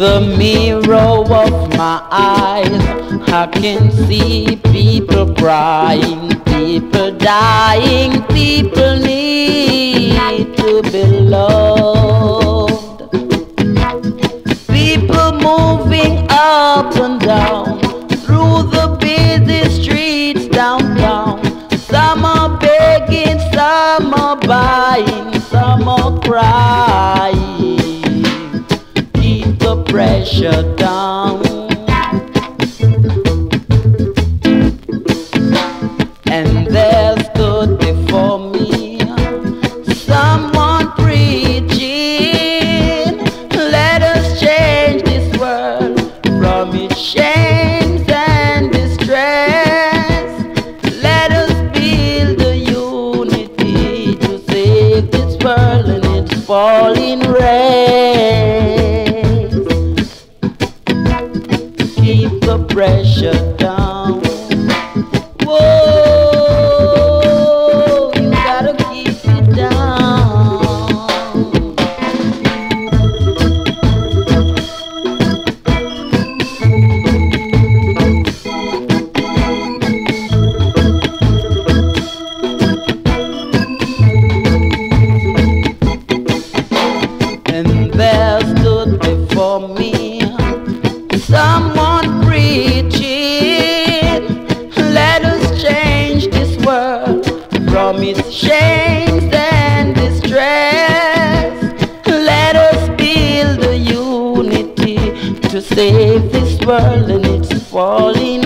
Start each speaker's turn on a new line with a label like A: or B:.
A: the mirror of my eyes, I can see people crying, people dying, people need to be loved. People moving up and down through the busy streets downtown. Some are begging, some are buying, pressure down. And there stood before me someone preaching, let us change this world from its shames and distress. Let us build a unity to save this world and its falling pressure shames and distress. Let us build a unity to save this world and its falling.